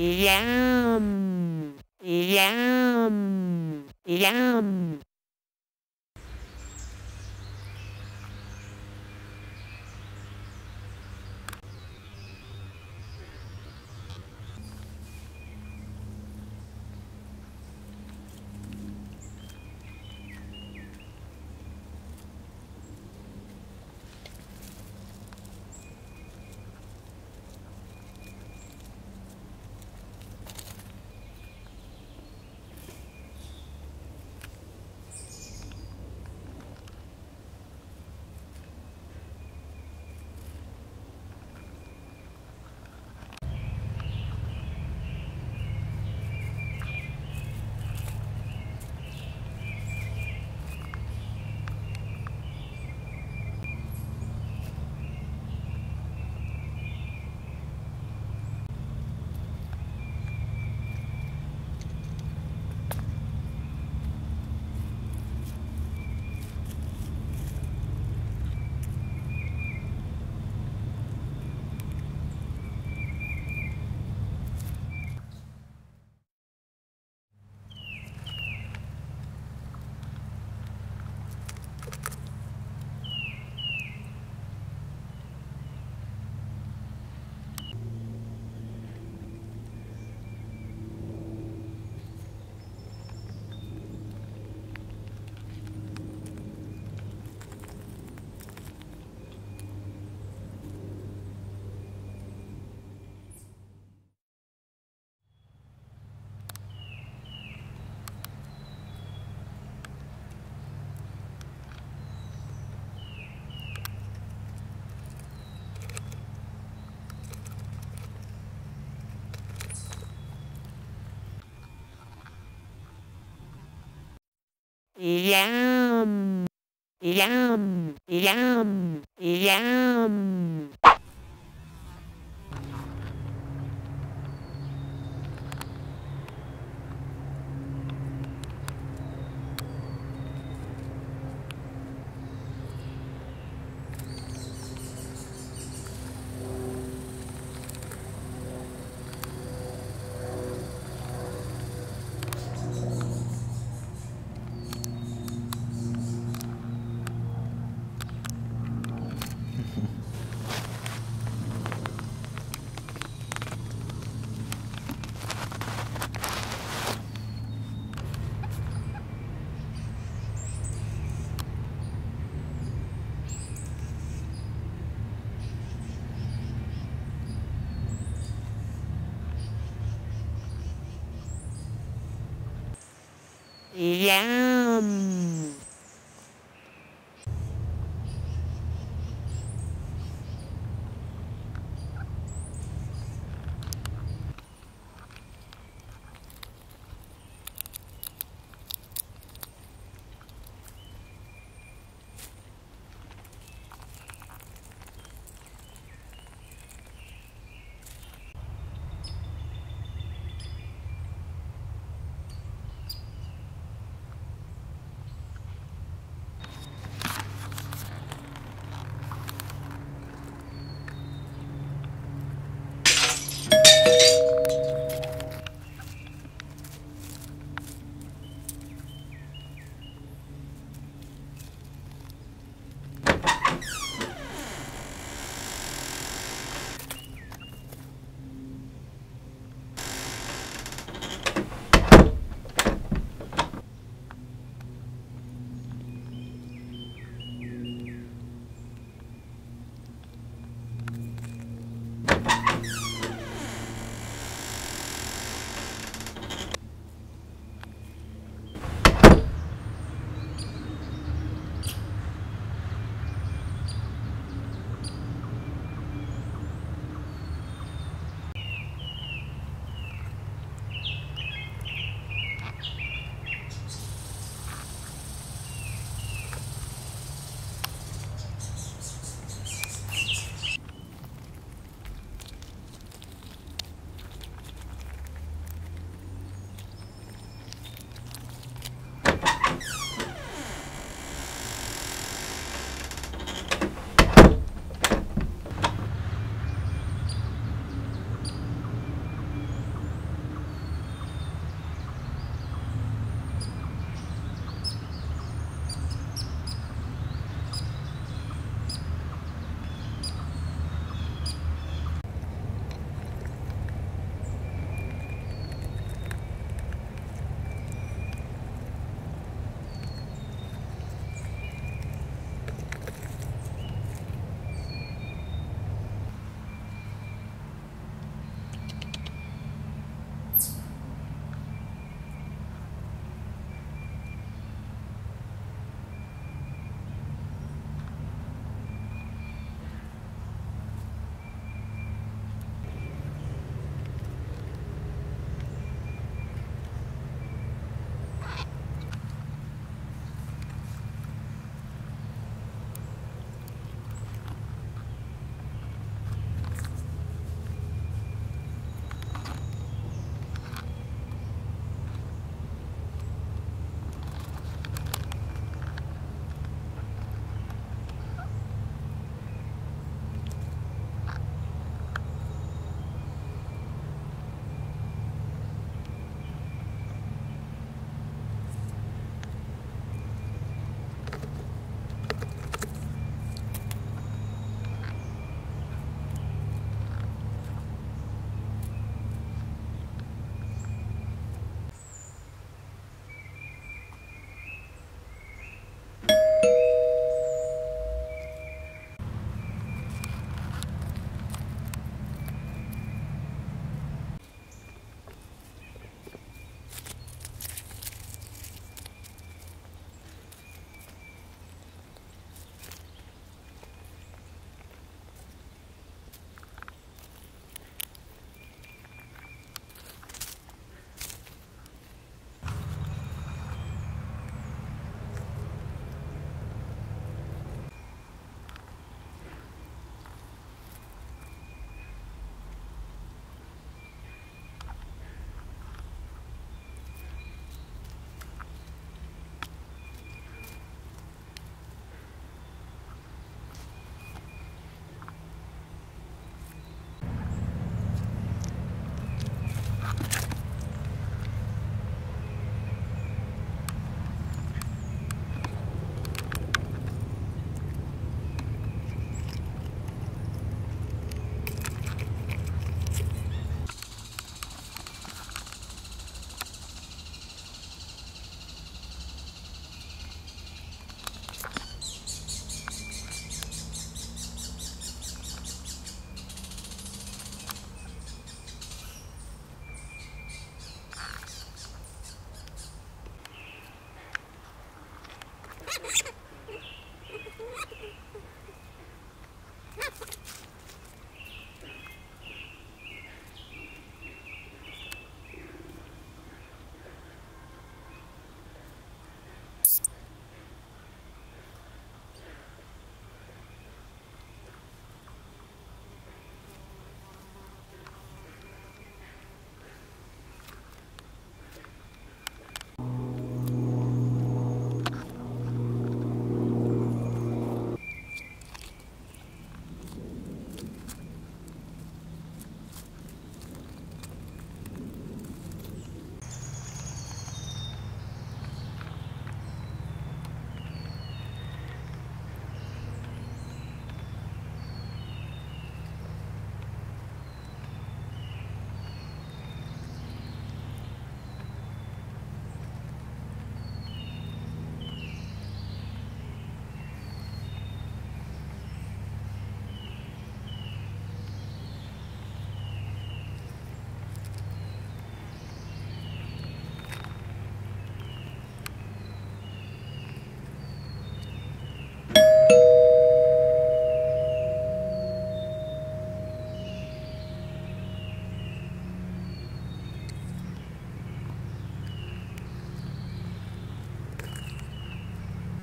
Yum. Yum. Yum. Yum. Yum. Yum. Yum.